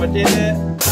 What did it?